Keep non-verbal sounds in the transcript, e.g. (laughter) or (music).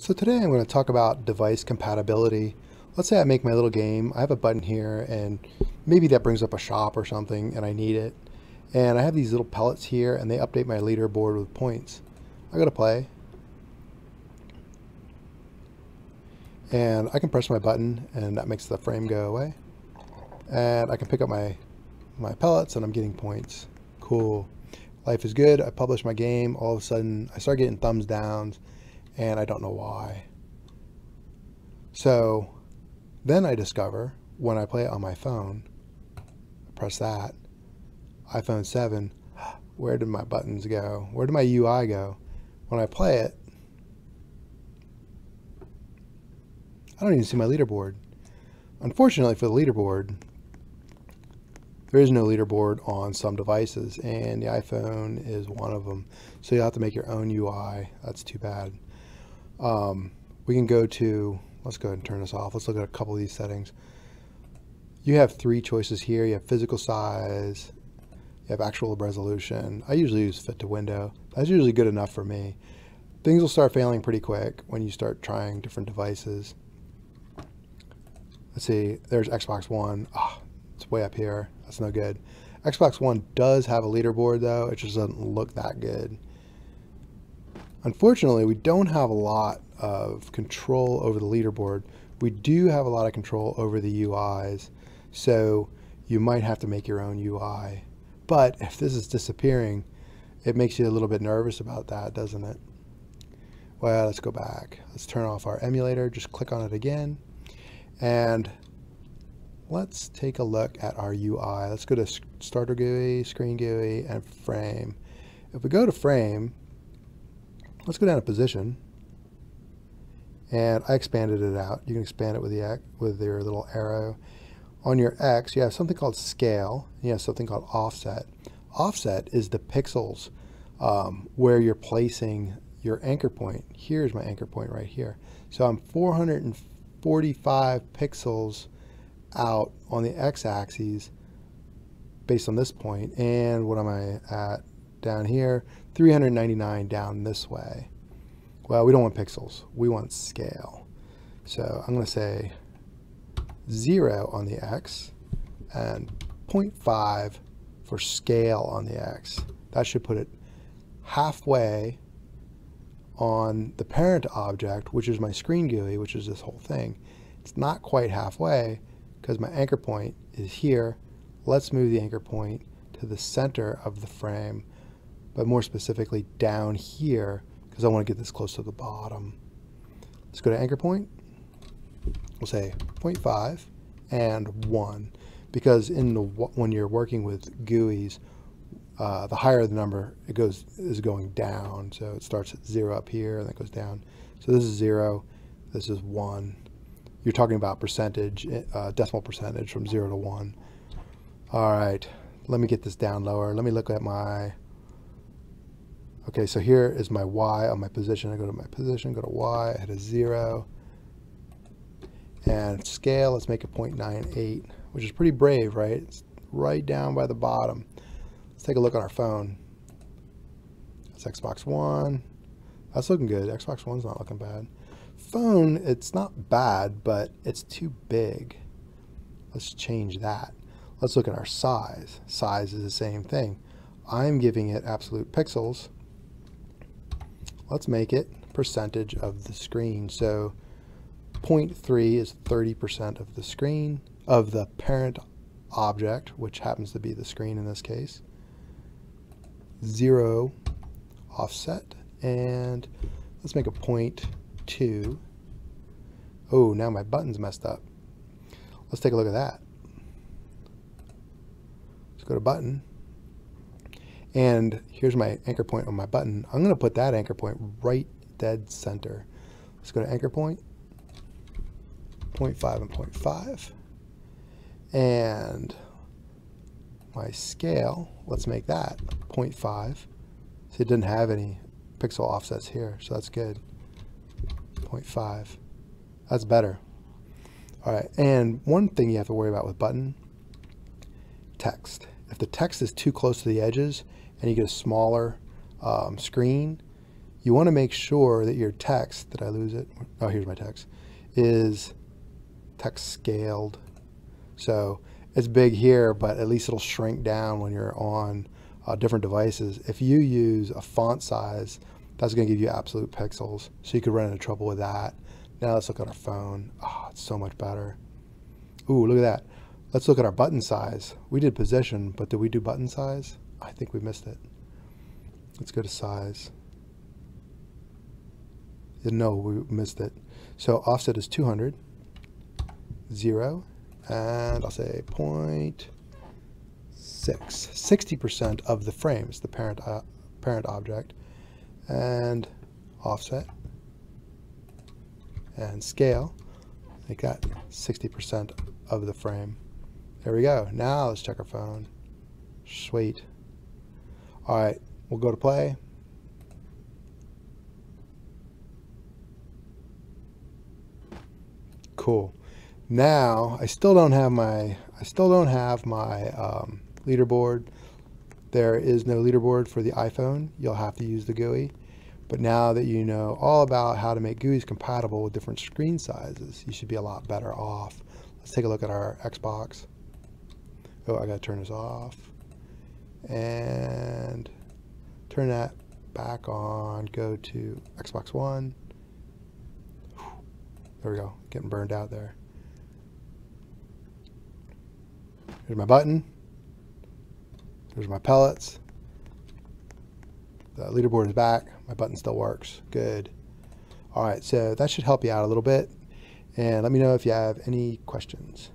So today I'm going to talk about device compatibility. Let's say I make my little game, I have a button here and maybe that brings up a shop or something and I need it. And I have these little pellets here and they update my leaderboard with points. I go to play. And I can press my button and that makes the frame go away. And I can pick up my, my pellets and I'm getting points. Cool. Life is good. I publish my game. All of a sudden I start getting thumbs downs and I don't know why. So then I discover when I play it on my phone, press that, iPhone 7, (gasps) where did my buttons go? Where did my UI go? When I play it, I don't even see my leaderboard. Unfortunately for the leaderboard, there is no leaderboard on some devices, and the iPhone is one of them. So you have to make your own UI. That's too bad. Um, we can go to, let's go ahead and turn this off. Let's look at a couple of these settings. You have three choices here. You have physical size, you have actual resolution. I usually use fit to window. That's usually good enough for me. Things will start failing pretty quick when you start trying different devices. Let's see, there's Xbox One. Oh, it's way up here. That's no good. Xbox One does have a leaderboard though. It just doesn't look that good. Unfortunately, we don't have a lot of control over the leaderboard. We do have a lot of control over the UIs, so you might have to make your own UI. But if this is disappearing, it makes you a little bit nervous about that, doesn't it? Well, let's go back. Let's turn off our emulator, just click on it again. And let's take a look at our UI. Let's go to Starter GUI, Screen GUI, and Frame. If we go to Frame, Let's go down to position. And I expanded it out. You can expand it with the with your little arrow. On your X, you have something called scale. You have something called offset. Offset is the pixels um, where you're placing your anchor point. Here's my anchor point right here. So I'm 445 pixels out on the x-axis based on this point. And what am I at down here? 399 down this way. Well, we don't want pixels. We want scale. So I'm going to say 0 on the x and 0.5 for scale on the x. That should put it halfway on the parent object, which is my screen GUI, which is this whole thing. It's not quite halfway because my anchor point is here. Let's move the anchor point to the center of the frame but more specifically down here because I want to get this close to the bottom. Let's go to anchor point. We'll say 0.5 and 1 because in the when you're working with GUIs, uh, the higher the number it goes is going down. So it starts at 0 up here and then goes down. So this is 0, this is 1. You're talking about percentage, uh, decimal percentage from 0 to 1. All right, let me get this down lower. Let me look at my Okay, so here is my Y on my position. I go to my position, go to Y, I hit a zero. And scale, let's make it 0.98, which is pretty brave, right? It's right down by the bottom. Let's take a look on our phone. That's Xbox One. That's looking good. Xbox One's not looking bad. Phone, it's not bad, but it's too big. Let's change that. Let's look at our size. Size is the same thing. I'm giving it absolute pixels let's make it percentage of the screen. So 0.3 is 30% of the screen, of the parent object, which happens to be the screen in this case. Zero offset, and let's make a 0.2. Oh, now my button's messed up. Let's take a look at that. Let's go to button, and here's my anchor point on my button. I'm going to put that anchor point right dead center. Let's go to anchor point, 0.5 and 0.5. And my scale, let's make that 0.5. So it didn't have any pixel offsets here, so that's good. 0.5. That's better. All right, and one thing you have to worry about with button, text. If the text is too close to the edges and you get a smaller um, screen, you want to make sure that your text, did I lose it? Oh, here's my text, is text scaled. So it's big here, but at least it'll shrink down when you're on uh, different devices. If you use a font size, that's going to give you absolute pixels. So you could run into trouble with that. Now let's look at our phone. Oh, it's so much better. Ooh, look at that. Let's look at our button size. We did position, but did we do button size? I think we missed it. Let's go to size. No, we missed it. So offset is 200, 0, and I'll say 0.6. 60% of the frame the parent, uh, parent object. And offset and scale, make that 60% of the frame. There we go. Now let's check our phone. Sweet. All right, we'll go to play. Cool. Now I still don't have my I still don't have my um, leaderboard. There is no leaderboard for the iPhone. You'll have to use the GUI. But now that you know all about how to make GUIs compatible with different screen sizes, you should be a lot better off. Let's take a look at our Xbox. Oh, I gotta turn this off. And turn that back on, go to Xbox One. There we go, getting burned out there. Here's my button. There's my pellets. The leaderboard is back. My button still works. Good. All right, so that should help you out a little bit. And let me know if you have any questions.